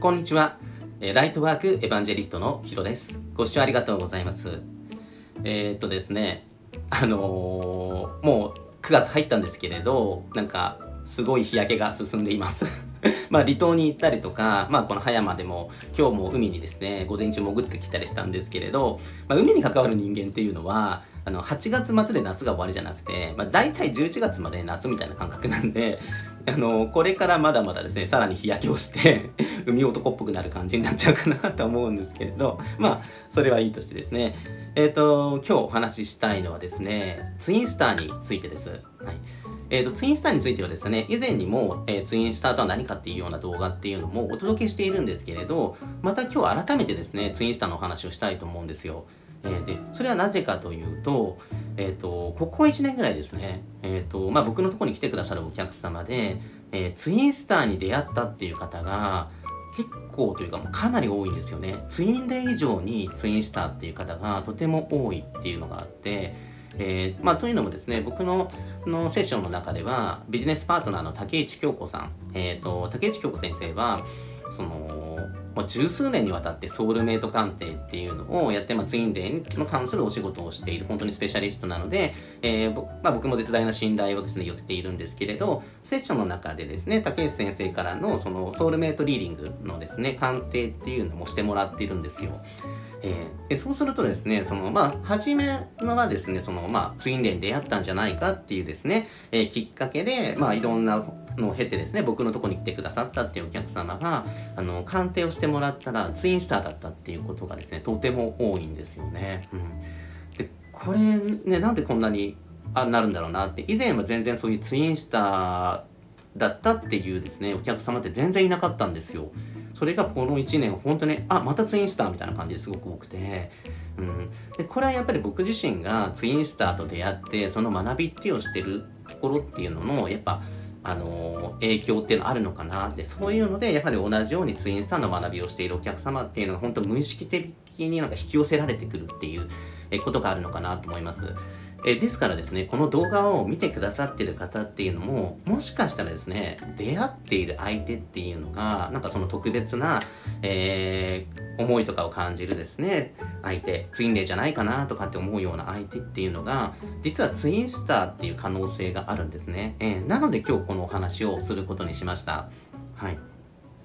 こんにちは。ライトワークエヴァンジェリストのヒロです。ご視聴ありがとうございます。えー、っとですね、あのー、もう9月入ったんですけれど、なんかすごい日焼けが進んでいます まあ離島に行ったりとか、まあこの葉山でも今日も海にですね、午前中潜ってきたりしたんですけれど、まあ、海に関わる人間っていうのは、あの、8月末で夏が終わりじゃなくて、まあ大体11月まで夏みたいな感覚なんで、あの、これからまだまだですね、さらに日焼けをして 海男っぽくなる感じになっちゃうかなと思うんですけれど、まあ、それはいいとしてですね、えっ、ー、と、今日お話ししたいのはですね、ツインスターについてです。はい。えっ、ー、と、ツインスターについてはですね、以前にも、えー、ツインスターとは何かっていうような動画っていうのもお届けしているんですけれど、また今日改めてですね、ツインスターのお話をしたいと思うんですよ。えー、で、それはなぜかというと、え、ー、と、ここ1年ぐらいですね、え、ー、と、まあ、僕のところに来てくださるお客様で、えツインスターに出会ったっていう方が、結構というかもうかなり多いんですよね。ツインレイ以上にツインスターっていう方がとても多いっていうのがあって、えー、まあ、というのもですね、僕ののセッションの中では、ビジネスパートナーの竹内京子さん、え、ー、と、竹内京子先生は、その、もう十数年にわたってソウルメイト鑑定っていうのをやって、まあ、ツインデーに関するお仕事をしている本当にスペシャリストなので、えーまあ、僕も絶大な信頼をですね寄せているんですけれどセッションの中でですね竹内先生からのそのソウルメイトリーディングのですね鑑定っていうのもしてもらっているんですよ。えー、でそうするとですね、その、まあ、初めはですね、その、まあ、ツインレイに出会ったんじゃないかっていうですね、えー、きっかけで、まあ、いろんなのを経てですね、僕のとこに来てくださったっていうお客様が、あの、鑑定をしてもらったら、ツインスターだったっていうことがですね、とても多いんですよね。うん。で、これね、なんでこんなに、あ、なるんだろうなって、以前は全然そういうツインスターだったっていうですね、お客様って全然いなかったんですよ。それがこの1年本当にあまたツインスターみたいな感じですごく多くて、うん、でこれはやっぱり僕自身がツインスターと出会ってその学びっていうをしてるところっていうののやっぱあの影響っていうのあるのかな。ってそういうのでやはり同じようにツインスターの学びをしているお客様っていうのは本当無意識的になんか引き寄せられてくるっていうことがあるのかなと思います。えですからですね、この動画を見てくださってる方っていうのも、もしかしたらですね、出会っている相手っていうのが、なんかその特別な、えー、思いとかを感じるですね、相手、ツインレイじゃないかなとかって思うような相手っていうのが、実はツインスターっていう可能性があるんですね。えー、なので今日このお話をすることにしました。はい。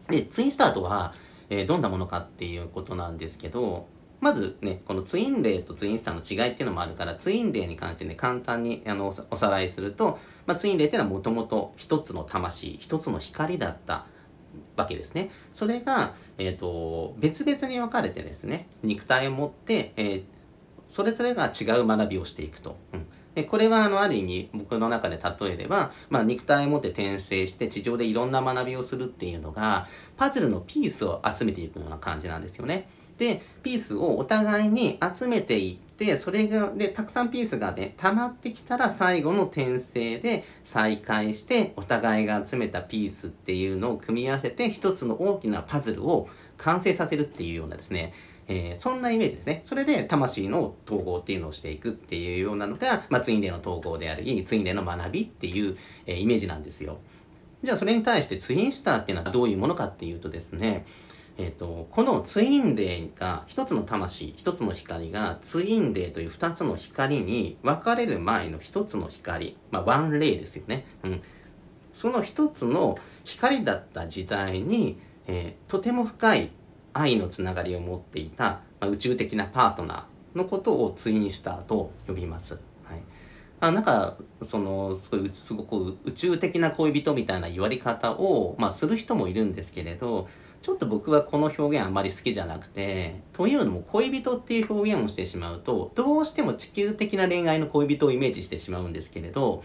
で、ツインスターとは、えー、どんなものかっていうことなんですけど、まずね、このツインレイとツインスターの違いっていうのもあるから、ツインレイに関してね、簡単にあのおさらいすると、まあ、ツインレイっていうのはもともと一つの魂、一つの光だったわけですね。それが、えっ、ー、と、別々に分かれてですね、肉体を持って、えー、それぞれが違う学びをしていくと。うんでこれはあのある意味僕の中で例えれば、まあ、肉体を持って転生して地上でいろんな学びをするっていうのがパズルのピースを集めていくような感じなんですよね。で、ピースをお互いに集めていって、それが、で、たくさんピースがね、溜まってきたら最後の転生で再開して、お互いが集めたピースっていうのを組み合わせて、一つの大きなパズルを完成させるっていうようなですね、えー、そんなイメージですね。それで魂の統合っていうのをしていくっていうようなのが、まあ、ツインレイの統合であり、ツインレイの学びっていう、えー、イメージなんですよ。じゃあそれに対してツインスターっていうのはどういうものかっていうとですね、え、ー、と、このツインレイが、一つの魂、一つの光が、ツインレイという二つの光に分かれる前の一つの光、まあ、ワンレイですよね。うん。その一つの光だった時代に、えー、とても深い愛のつながりを持っていた、まあ、宇宙的なパートナーのことをツインスターと呼びます。はい。あなんか、その、すごい、すごく宇宙的な恋人みたいな言われ方を、まあ、する人もいるんですけれど、ちょっと僕はこの表現あまり好きじゃなくて、というのも恋人っていう表現をしてしまうと、どうしても地球的な恋愛の恋人をイメージしてしまうんですけれど、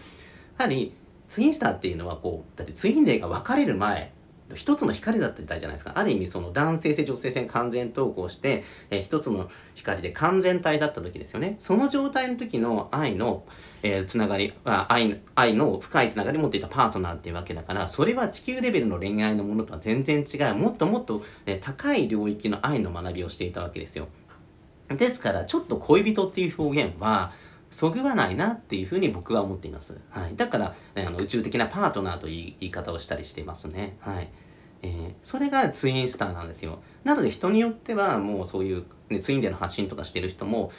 やはりツインスターっていうのはこう、だってツインデーが別れる前、一つの光だった時代じゃないですか。ある意味その男性性女性性完全統合して、えー、一つの光で完全体だった時ですよね。その状態の時の愛の、えー、つながりあ愛、愛の深いつながりを持っていたパートナーっていうわけだから、それは地球レベルの恋愛のものとは全然違う。もっともっと、え、高い領域の愛の学びをしていたわけですよ。ですから、ちょっと恋人っていう表現は、そぐわないなっていうふうに僕は思っています。はい。だから、あの宇宙的なパートナーという言い方をしたりしていますね。はい。えー、それがツインスターなんですよ。なので人によってはもうそういう、ね、ツインでの発信とかしてる人も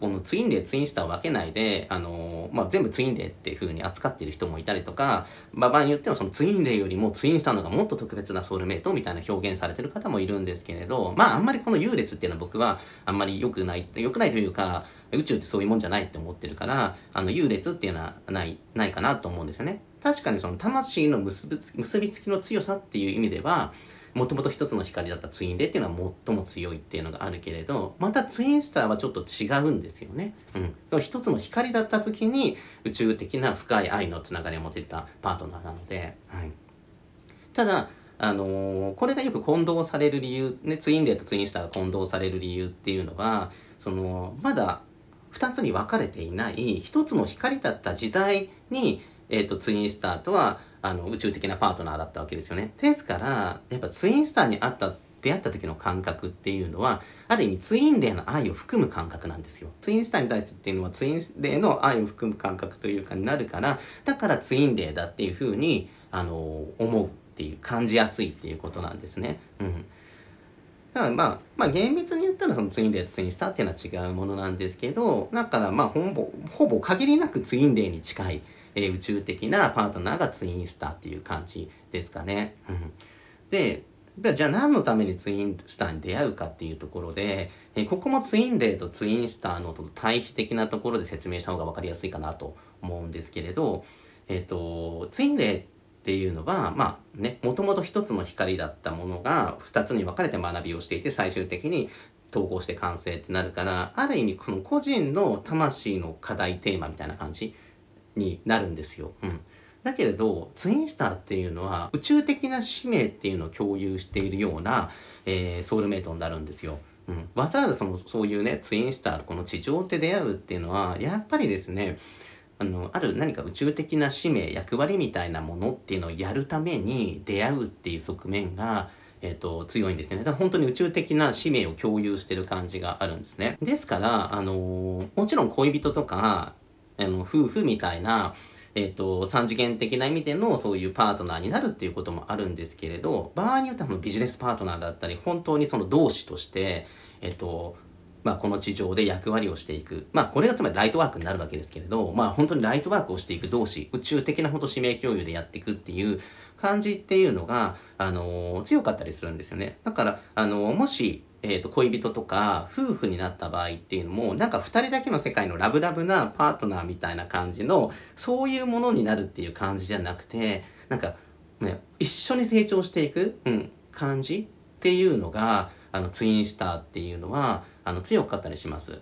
このツインデー、ツインスターを分けないで、あのまあ、全部ツインデーっていう風に扱っている人もいたりとか、ま、場合によってはそのツインデーよりもツインスターの方がもっと特別なソウルメイトみたいな表現されてる方もいるんですけれど、まあ、あんまりこの優劣っていうのは僕はあんまり良くない、良くないというか、宇宙ってそういうもんじゃないって思ってるから、あの、優劣っていうのはない、ないかなと思うんですよね。確かにその魂の結びつきの強さっていう意味では、もともと一つの光だったツインレイっていうのは最も強いっていうのがあるけれど、またツインスターはちょっと違うんですよね。うん。一つの光だった時に宇宙的な深い愛のつながりを持てたパートナーなので、はい。ただ、あのー、これがよく混同される理由、ね、ツインレイとツインスターが混同される理由っていうのは、その、まだ2つに分かれていない一つの光だった時代に、えっ、ー、と、ツインスターとはあの宇宙的なパートナーだったわけですよね。ですから、やっぱツインスターに会った出会った時の感覚っていうのは、ある意味ツインデーの愛を含む感覚なんですよ。ツインスターに対してっていうのはツインデーの愛を含む感覚というかになるから、だからツインデーだっていうふうに、あの、思うっていう、感じやすいっていうことなんですね。うん。だからまあ、まあ厳密に言ったらそのツインデーとツインスターっていうのは違うものなんですけど、だからまあほぼ、ほぼ限りなくツインデーに近い。えー、宇宙的なパートナーがツインスターっていう感じですかね。うん、で、じゃあ何のためにツインスターに出会うかっていうところで、えー、ここもツインレイとツインスターの対比的なところで説明した方が分かりやすいかなと思うんですけれど、えっ、ー、と、ツインレイっていうのは、まあね、もともと一つの光だったものが二つに分かれて学びをしていて、最終的に統合して完成ってなるから、ある意味この個人の魂の課題テーマみたいな感じ。になるんですよ。うん。だけれど、ツインスターっていうのは宇宙的な使命っていうのを共有しているような、えー、ソウルメイトになるんですよ。うん。わざわざその、そういうね、ツインスターとこの地上って出会うっていうのは、やっぱりですね、あの、ある何か宇宙的な使命、役割みたいなものっていうのをやるために出会うっていう側面が、えっ、ー、と、強いんですよね。だから本当に宇宙的な使命を共有してる感じがあるんですね。ですから、あのー、もちろん恋人とか、あの、夫婦みたいな、えっ、ー、と、三次元的な意味でのそういうパートナーになるっていうこともあるんですけれど、場合によってはビジネスパートナーだったり、本当にその同志として、えっ、ー、と、まあ、この地上で役割をしていく。まあ、これがつまりライトワークになるわけですけれど、まあ、本当にライトワークをしていく同士、宇宙的な本当使命共有でやっていくっていう感じっていうのが、あのー、強かったりするんですよね。だから、あのー、もし、え、ー、と、恋人とか、夫婦になった場合っていうのも、なんか二人だけの世界のラブラブなパートナーみたいな感じの、そういうものになるっていう感じじゃなくて、なんか、ね、一緒に成長していく、うん、感じっていうのが、あの、ツインスターっていうのは、あの、強かったりします。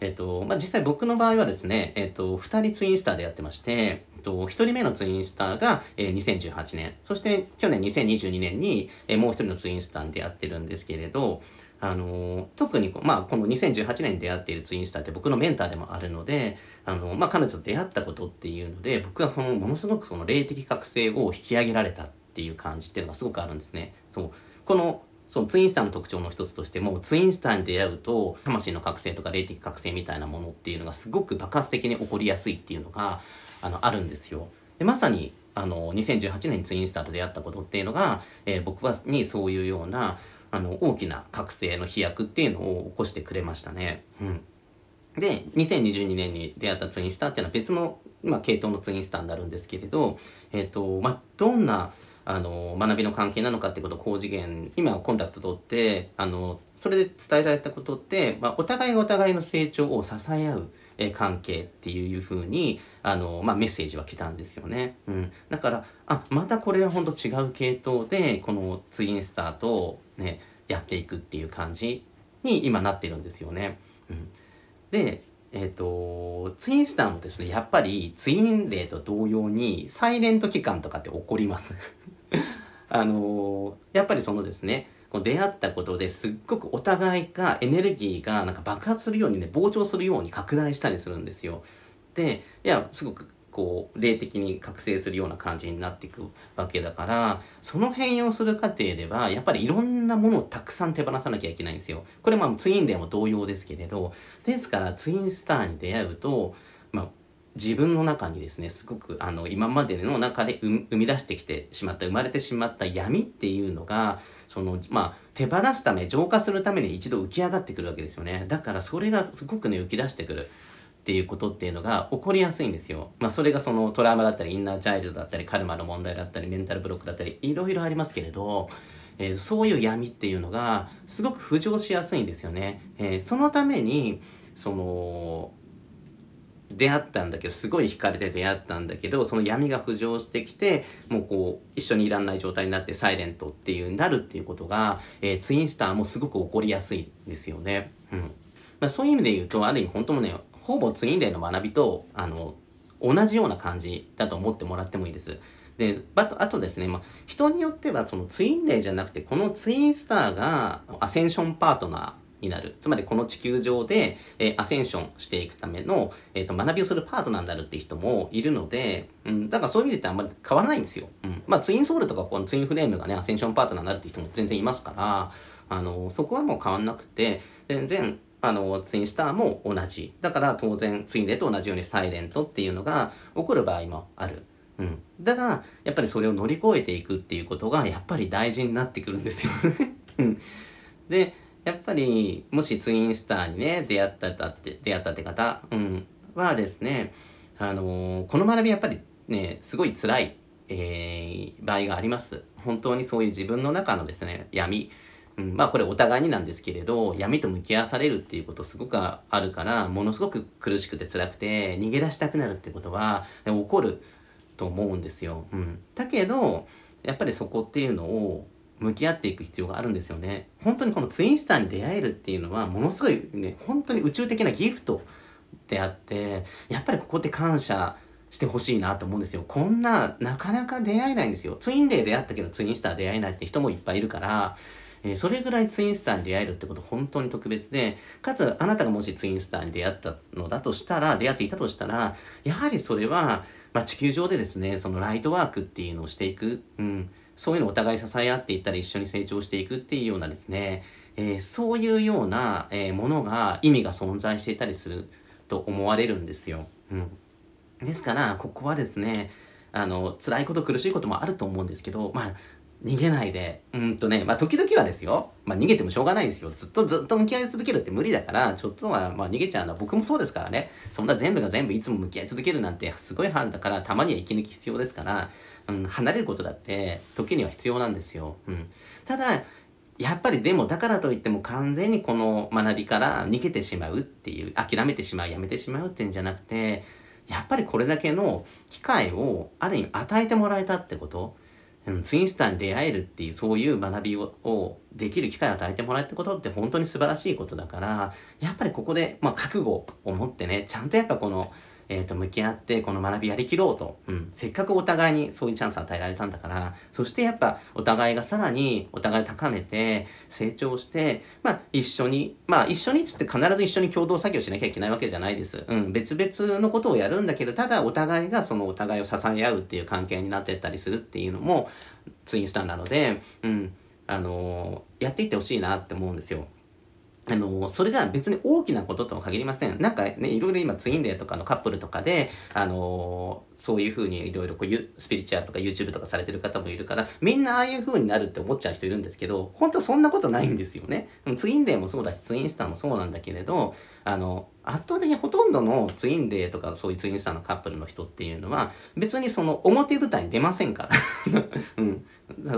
えっ、と、まあ、実際僕の場合はですね、えっ、と、二人ツインスターでやってまして、えっと、一人目のツインスターが、えー、2018年、そして去年2022年に、えー、もう一人のツインスターでやってるんですけれど、あの特にこ,、まあ、この2018年出会っているツインスターって僕のメンターでもあるので、あのまあ、彼女と出会ったことっていうので、僕はこのものすごくその霊的覚醒を引き上げられたっていう感じっていうのがすごくあるんですね。そう。このそのツインスターの特徴の一つとしても、ツインスターに出会うと、魂の覚醒とか霊的覚醒みたいなものっていうのがすごく爆発的に起こりやすいっていうのが、あの、あるんですよ。で、まさに、あの、2018年にツインスターと出会ったことっていうのが、えー、僕はにそういうような、あの、大きな覚醒の飛躍っていうのを起こしてくれましたね。うん。で、2022年に出会ったツインスターっていうのは別の、まあ、系統のツインスターになるんですけれど、えっ、ー、と、まあ、どんな、あの、学びの関係なのかってことを高次元、今コンタクト取って、あの、それで伝えられたことって、まあ、お互いがお互いの成長を支え合う、え関係っていうふうに、あの、まあ、メッセージは来たんですよね。うん。だから、あ、またこれは本当違う系統で、このツインスターとね、やっていくっていう感じに今なってるんですよね。うん。で、えっ、ー、と、ツインスターもですね、やっぱりツインレイと同様にサイレント期間とかって起こります。あのやっぱりそのですね、こう出会ったことですっごくお互いがエネルギーがなんか爆発するようにね、膨張するように拡大したりするんですよ。で、いや、すごくこう、霊的に覚醒するような感じになっていくわけだから、その変容する過程では、やっぱりいろんなものをたくさん手放さなきゃいけないんですよ。これまあツインでも同様ですけれど、ですからツインスターに出会うと、まあ、自分の中にですねすごくあの今までの中で生み出してきてしまった生まれてしまった闇っていうのがそのまあ手放すため浄化するために一度浮き上がってくるわけですよねだからそれがすごくね浮き出してくるっていうことっていうのが起こりやすいんですよ。まあそれがそのトラウマだったりインナーチャイルドだったりカルマの問題だったりメンタルブロックだったりいろいろありますけれどえー、そういう闇っていうのがすごく浮上しやすいんですよね。えー、そのためにその出会ったんだけどすごい惹かれて出会ったんだけどその闇が浮上してきてもうこう一緒にいらんない状態になってサイレントっていうなるっていうことが、えー、ツインスターもすごく起こりやすいんですよね。うんまあ、そういう意味で言うとある意味本当もねほぼツインレイの学びとあの同じような感じだと思ってもらってもいいです。で、あとあとですね、まあ、人によってはそのツインレイじゃなくて、このツインスターがアセンションパートナーになる。つまりこの地球上で、えー、アセンションしていくための、えーと、学びをするパートナーになるっていう人もいるので、うん、だからそういう意味でってあんまり変わらないんですよ。うん。まあツインソウルとかこのツインフレームがね、アセンションパートナーになるっていう人も全然いますから、あの、そこはもう変わんなくて、全然、あの、ツインスターも同じ。だから当然、ツインレイと同じようにサイレントっていうのが起こる場合もある。うん。だが、やっぱりそれを乗り越えていくっていうことが、やっぱり大事になってくるんですよねうん。で、やっぱり、もしツインスターにね、出会ったって、出会ったって方、うん、はですね、あのー、この学びやっぱりね、すごい辛い、えー、場合があります。本当にそういう自分の中のですね、闇、うん、まあこれお互いになんですけれど闇と向き合わされるっていうことすごくあるからものすごく苦しくて辛くて逃げ出したくなるってことは起こると思うんですよ。うん、だけどやっぱりそこっていうのを向き合っていく必要があるんですよね。本当にこのツインスターに出会えるっていうのはものすごいね本当に宇宙的なギフトであってやっぱりここで感謝してほしいなと思うんですよ。こんななかなか出会えないんですよ。ツインデー出会ったけどツインスター出会えないって人もいっぱいいるからえー、それぐらいツインスターに出会えるってこと本当に特別で、かつあなたがもしツインスターに出会ったのだとしたら、出会っていたとしたら、やはりそれは、まあ、地球上でですね、そのライトワークっていうのをしていく、うん、そういうのをお互い支え合っていったり一緒に成長していくっていうようなですね、えー、そういうような、えー、ものが、意味が存在していたりすると思われるんですよ。うん。ですから、ここはですね、あの、辛いこと苦しいこともあると思うんですけど、まあ、逃げないで、うんとね、まあ時々はですよ。まあ逃げてもしょうがないですよ。ずっとずっと向き合い続けるって無理だから、ちょっとはまあ逃げちゃうのは僕もそうですからね。そんな全部が全部いつも向き合い続けるなんてすごいハードだから、たまには息抜き必要ですから、うん、離れることだって時には必要なんですよ。うん。ただ、やっぱりでもだからといっても完全にこの学びから逃げてしまうっていう、諦めてしまう、やめてしまうっていうんじゃなくて、やっぱりこれだけの機会をある意味与えてもらえたってこと、うん、ツインスターに出会えるっていうそういう学びをできる機会を与えてもらえたことって本当に素晴らしいことだからやっぱりここで、まあ、覚悟を持ってねちゃんとやっぱこのえ、ー、と、向き合って、この学びやりきろうと。うん。せっかくお互いにそういうチャンス与えられたんだから、そしてやっぱ、お互いがさらに、お互い高めて、成長して、まあ、一緒に、まあ、一緒につって必ず一緒に共同作業しなきゃいけないわけじゃないです。うん。別々のことをやるんだけど、ただお互いがそのお互いを支え合うっていう関係になってったりするっていうのも、ツインスターなので、うん。あのー、やっていってほしいなって思うんですよ。あの、それが別に大きなこととも限りません。なんかね、いろいろ今ツインデーとかのカップルとかで、あのそういうふうにいろいろこう、スピリチュアルとか YouTube とかされてる方もいるから、みんなああいう風になるって思っちゃう人いるんですけど、本当そんなことないんですよね。ツインレイもそうだし、ツインスターもそうなんだけれど、あの、圧倒的にほとんどのツインレイとかそういうツインスターのカップルの人っていうのは、別にその表舞台に出ませんから うん。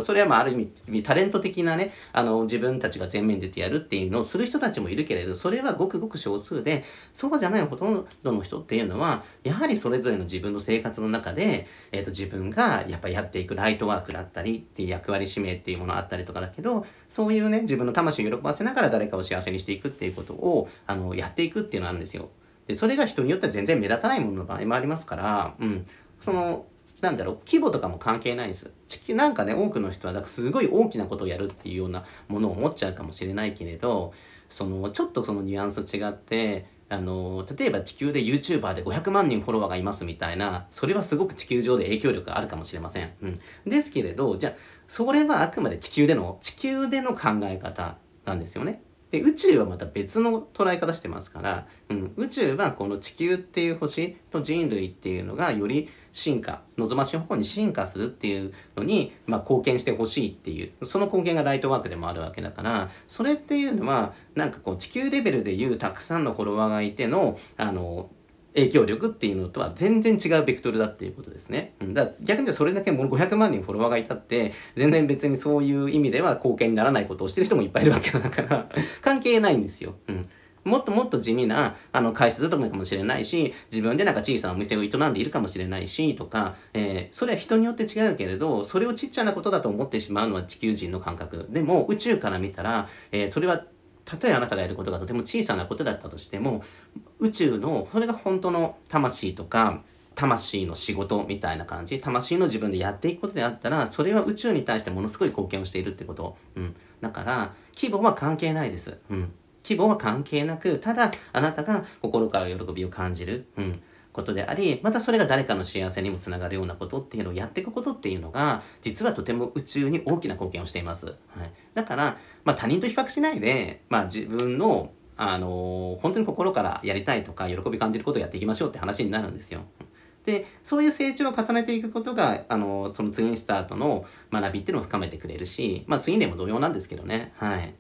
それはまあある意味、タレント的なね、あの、自分たちが前面出てやるっていうのをする人たちもいるけれど、それはごくごく少数で、そうじゃないほとんどの人っていうのは、やはりそれぞれの自分の生活の中で、え、ー、と、自分がやっぱやっていくライトワークだったりっていう役割使命っていうものあったりとかだけど、そういうね、自分の魂を喜ばせながら誰かを幸せにしていくっていうことを、あの、やっていくっていうのがあるんですよ。で、それが人によっては全然目立たないものの場合もありますから、うん。その、なんだろう、規模とかも関係ないんです。地球なんかね、多くの人は、だからすごい大きなことをやるっていうようなものを持っちゃうかもしれないけれど、その、ちょっとそのニュアンス違って、あの、例えば地球で YouTuber で500万人フォロワーがいますみたいな、それはすごく地球上で影響力があるかもしれません。うん。ですけれど、じゃあ、それはあくまで地球での、地球での考え方なんですよね。で宇宙はまた別の捉え方してますから、うん、宇宙はこの地球っていう星と人類っていうのがより進化望ましい方向に進化するっていうのに、まあ、貢献してほしいっていうその貢献がライトワークでもあるわけだからそれっていうのはなんかこう地球レベルでいうたくさんのフォロワーがいてのあの影響力っていうのとは全然違うベクトルだっていうことですね。うん、だから逆にそれだけもう500万人フォロワーがいたって、全然別にそういう意味では貢献にならないことをしてる人もいっぱいいるわけだから 関係ないんですよ。うん。もっともっと地味な、あの、会社勤めかもしれないし、自分でなんか小さなお店を営んでいるかもしれないし、とか、えー、それは人によって違うけれど、それをちっちゃなことだと思ってしまうのは地球人の感覚。でも、宇宙から見たら、えー、それはたとえあなたがやることがとても小さなことだったとしても宇宙のそれが本当の魂とか魂の仕事みたいな感じ魂の自分でやっていくことであったらそれは宇宙に対してものすごい貢献をしているってこと、うん、だから規模は関係ないです、うん、規模は関係なくただあなたが心から喜びを感じる、うん、ことであり、またそれが誰かの幸せにもつながるようなことっていうのをやっていくことっていうのが、実はとても宇宙に大きな貢献をしています。はい。だから、まあ他人と比較しないで、まあ自分の、あのー、本当に心からやりたいとか、喜び感じることをやっていきましょうって話になるんですよ。で、そういう成長を重ねていくことが、あのー、そのツインスタートの学びっていうのを深めてくれるし、まあツインレイも同様なんですけどね。はい。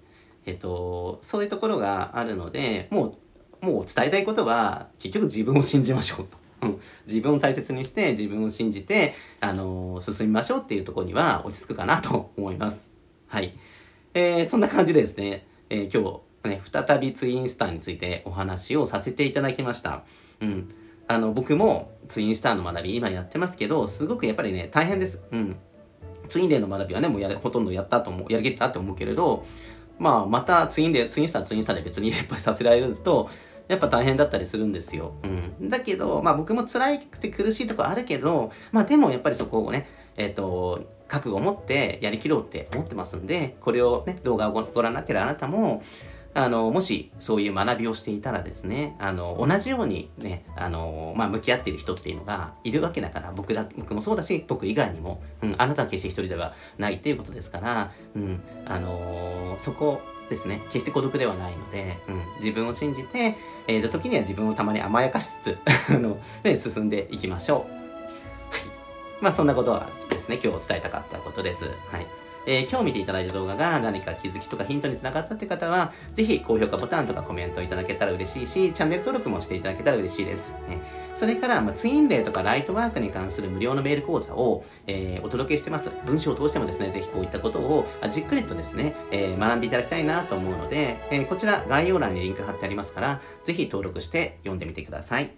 えっと、そういうところがあるので、もうもう伝えたいことは結局自分を信じましょうと。うん、自分を大切にして自分を信じて、あのー、進みましょうっていうとこには落ち着くかなと思います。はい。えー、そんな感じでですね、えー、今日ね、再びツインスターについてお話をさせていただきました。うん。あの、僕もツインスターの学び今やってますけど、すごくやっぱりね、大変です。うん。ツインレイの学びはね、もうやほとんどやったと思う、やりきったと思うけれど、まあ、またツインレイ、ツインスター、ツインスターで別にいっぱいさせられると、やっぱ大変だったりするんですよ。うん。だけど、まあ僕も辛くて苦しいとこあるけど、まあでもやっぱりそこをね、えっ、ー、と、覚悟を持ってやりきろうって思ってますんで、これをね、動画をご覧になってるあなたも、あの、もしそういう学びをしていたらですね、あの、同じようにね、あの、まあ、向き合っている人っていうのがいるわけだから、僕だ、僕もそうだし、僕以外にも、うん、あなたは決して一人ではないっていうことですから、うん、あのそこですね、決して孤独ではないので、うん、自分を信じて、えー、時には自分をたまに甘やかしつつ あの、ね、進んでいきましょう。はい。まあ、そんなことはですね、今日伝えたかったことです。はい。えー、今日見ていただいた動画が何か気づきとかヒントにつながったって方は、ぜひ高評価ボタンとかコメントいただけたら嬉しいし、チャンネル登録もしていただけたら嬉しいです。ね、それから、まあ、ツインレイとかライトワークに関する無料のメール講座を、えー、お届けしてます。文章を通してもですね、ぜひこういったことをじっくりとですね、えー、学んでいただきたいなと思うので、えこちら概要欄にリンク貼ってありますから、ぜひ登録して読んでみてください。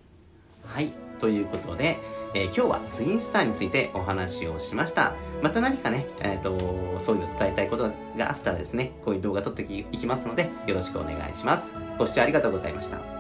はい。ということで、えー、今日はツインスターについてお話をしました。また何かね、えっ、ー、と、そういうの伝えたいことがあったらですね、こういう動画撮っていきますので、よろしくお願いします。ご視聴ありがとうございました。